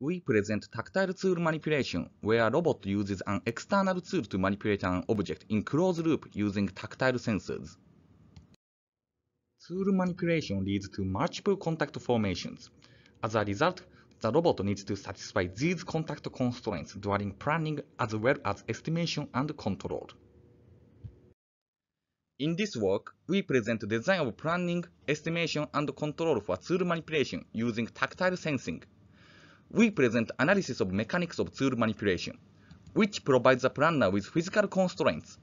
We present tactile tool manipulation, where a robot uses an external tool to manipulate an object in closed loop using tactile sensors. Tool manipulation leads to multiple contact formations. As a result, the robot needs to satisfy these contact constraints during planning as well as estimation and control. In this work, we present design of planning, estimation, and control for tool manipulation using tactile sensing. We present analysis of mechanics of tool manipulation, which provides the planner with physical constraints.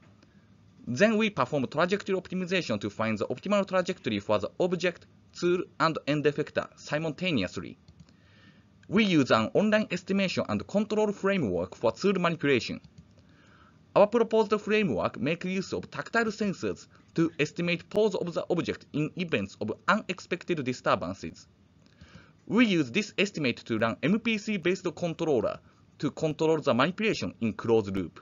Then we perform trajectory optimization to find the optimal trajectory for the object, tool, and end effector simultaneously. We use an online estimation and control framework for tool manipulation. Our proposed framework makes use of tactile sensors to estimate pose of the object in events of unexpected disturbances. We use this estimate to run MPC-based controller to control the manipulation in closed loop.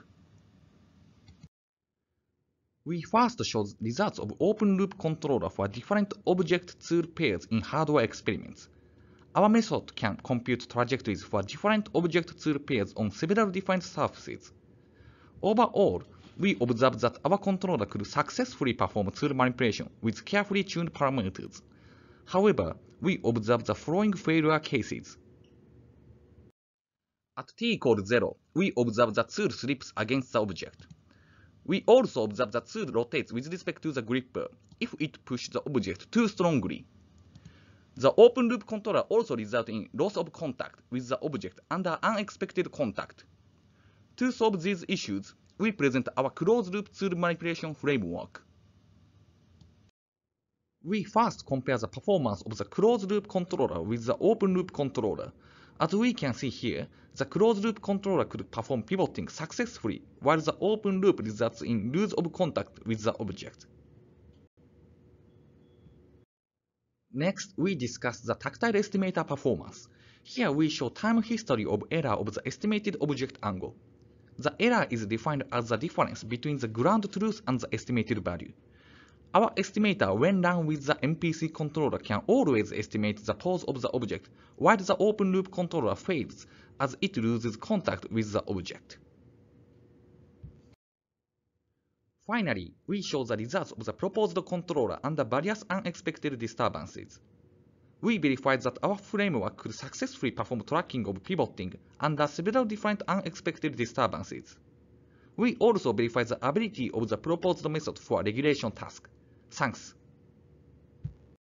We first show results of open loop controller for different object tool pairs in hardware experiments. Our method can compute trajectories for different object tool pairs on several different surfaces. Overall, we observed that our controller could successfully perform tool manipulation with carefully tuned parameters. However, we observe the following failure cases. At t equals 0, we observe the tool slips against the object. We also observe the tool rotates with respect to the gripper if it pushes the object too strongly. The open loop controller also results in loss of contact with the object under unexpected contact. To solve these issues, we present our closed loop tool manipulation framework. We first compare the performance of the closed loop controller with the open loop controller. As we can see here, the closed loop controller could perform pivoting successfully, while the open loop results in loss of contact with the object. Next, we discuss the tactile estimator performance. Here we show time history of error of the estimated object angle. The error is defined as the difference between the ground truth and the estimated value. Our estimator, when run with the MPC controller, can always estimate the pose of the object, while the open loop controller fails as it loses contact with the object. Finally, we show the results of the proposed controller under various unexpected disturbances. We verified that our framework could successfully perform tracking of pivoting under several different unexpected disturbances. We also verified the ability of the proposed method for regulation task. Thanks.